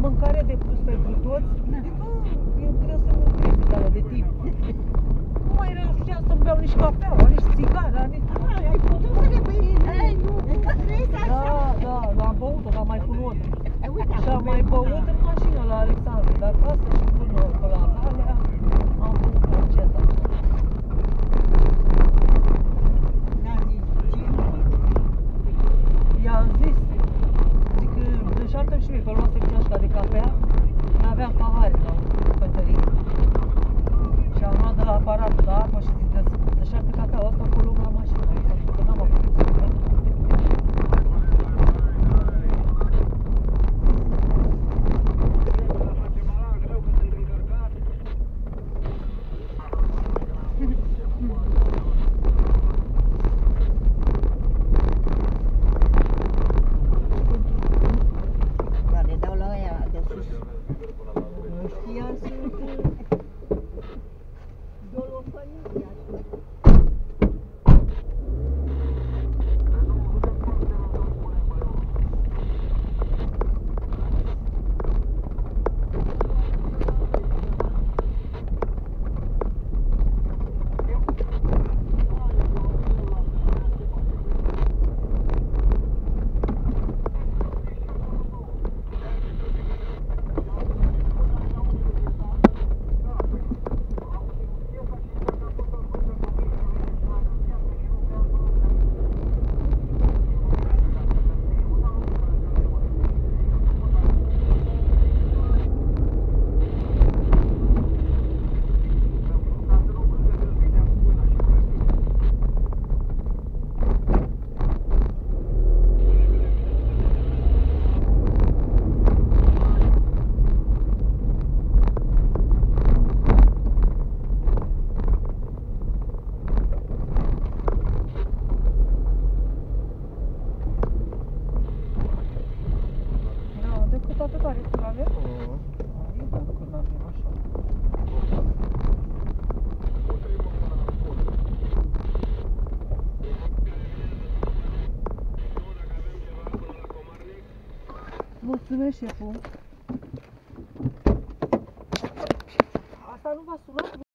Mâncarea de pus pentru toți? Da. Bă, oh, eu trebuie să mă de alea de timp. Nu mai reușeam să-mi beau nici cafeaua, nici țigara, nici... Ah, ai putut să le băi? Ei, nu, că vrei așa? Da, da, dar am băut-o, dar mai cu not. Și am mai băut în mașină la Alexandru, dar acasă și până pe la Valea. ăsta de cafea și aveam pahare la pătărie. Și am luat de la aparatul la apă și zic, dă, dă șarpe cacao asta acolo Mulțumesc, șeful. Asta nu v-a sunat?